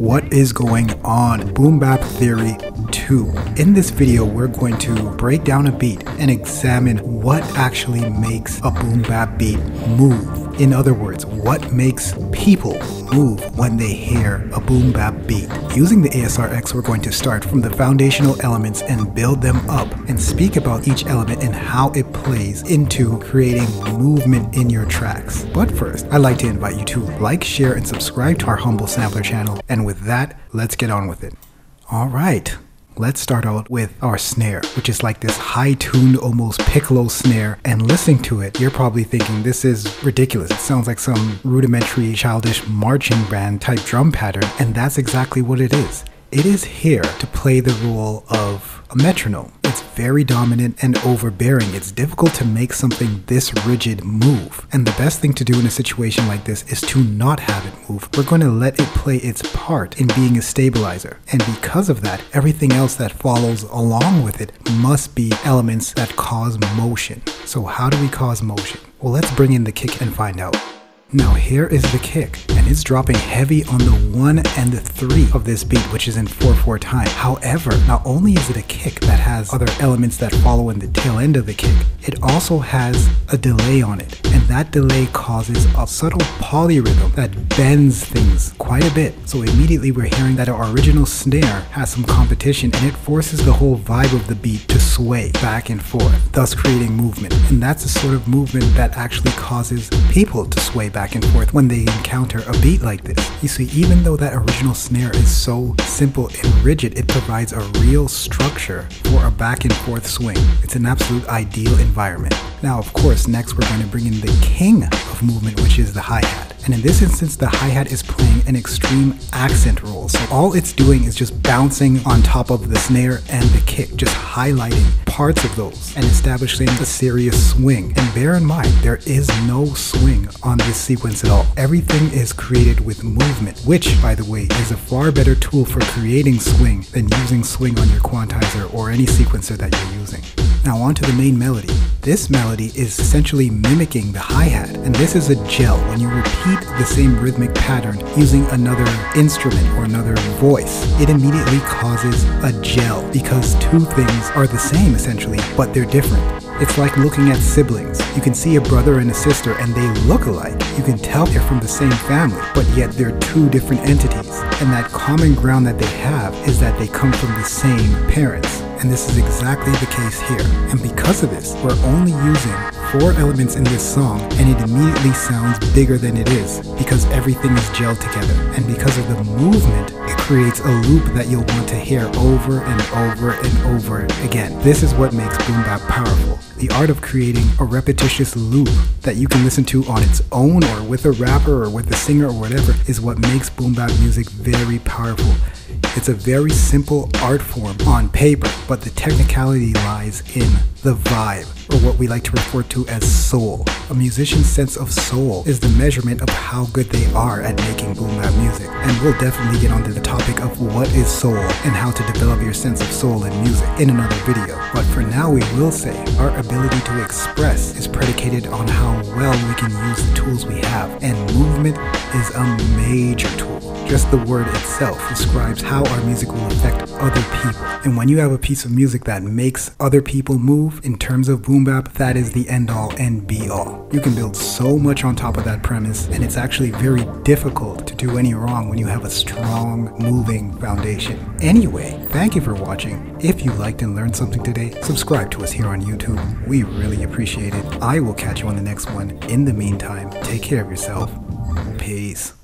What is going on? Boom Bap Theory 2. In this video, we're going to break down a beat and examine what actually makes a boom bap beat move. In other words, what makes people move when they hear a boom bap beat. Using the ASRX, we're going to start from the foundational elements and build them up and speak about each element and how it plays into creating movement in your tracks. But first, I'd like to invite you to like, share, and subscribe to our Humble Sampler channel. And with that, let's get on with it. All right. Let's start out with our snare, which is like this high tuned, almost piccolo snare. And listening to it, you're probably thinking this is ridiculous. It sounds like some rudimentary, childish marching band type drum pattern. And that's exactly what it is. It is here to play the role of a metronome. It's very dominant and overbearing. It's difficult to make something this rigid move. And the best thing to do in a situation like this is to not have it move. We're going to let it play its part in being a stabilizer. And because of that, everything else that follows along with it must be elements that cause motion. So how do we cause motion? Well, let's bring in the kick and find out. Now here is the kick, and it's dropping heavy on the 1 and the 3 of this beat, which is in 4-4 time. However, not only is it a kick that has other elements that follow in the tail end of the kick, it also has a delay on it, and that delay causes a subtle polyrhythm that bends things quite a bit. So immediately we're hearing that our original snare has some competition, and it forces the whole vibe of the beat to sway back and forth, thus creating movement. And that's the sort of movement that actually causes people to sway back and forth when they encounter a beat like this. You see, even though that original snare is so simple and rigid, it provides a real structure for a back and forth swing. It's an absolute ideal environment. Now, of course, next we're going to bring in the king of movement, which is the hi-hat. And in this instance, the hi-hat is playing an extreme accent role. So all it's doing is just bouncing on top of the snare and the kick, just highlighting parts of those and establishing a serious swing. And bear in mind, there is no swing on this sequence at all. Everything is created with movement, which, by the way, is a far better tool for creating swing than using swing on your quantizer or any sequencer that you're using. Now onto the main melody. This melody is essentially mimicking the hi-hat, and this is a gel when you repeat the same rhythmic pattern using another instrument or another voice. It immediately causes a gel because two things are the same essentially, but they're different. It's like looking at siblings. You can see a brother and a sister and they look alike. You can tell they're from the same family, but yet they're two different entities. And that common ground that they have is that they come from the same parents and this is exactly the case here. And because of this, we're only using four elements in this song and it immediately sounds bigger than it is because everything is gelled together. And because of the movement, it creates a loop that you'll want to hear over and over and over again. This is what makes boom bap powerful. The art of creating a repetitious loop that you can listen to on its own or with a rapper or with a singer or whatever is what makes boom bap music very powerful. It's a very simple art form on paper, but the technicality lies in the vibe, or what we like to refer to as soul. A musician's sense of soul is the measurement of how good they are at making boom bap music. And we'll definitely get onto the topic of what is soul and how to develop your sense of soul in music in another video. But for now, we will say our ability to express is predicated on how well we can use the tools we have, and movement is a major tool. Just the word itself describes how our music will affect other people. And when you have a piece of music that makes other people move in terms of boom bap, that is the end all and be all. You can build so much on top of that premise, and it's actually very difficult to do any wrong when you have a strong, moving foundation. Anyway, thank you for watching. If you liked and learned something today, subscribe to us here on YouTube. We really appreciate it. I will catch you on the next one. In the meantime, take care of yourself. Peace.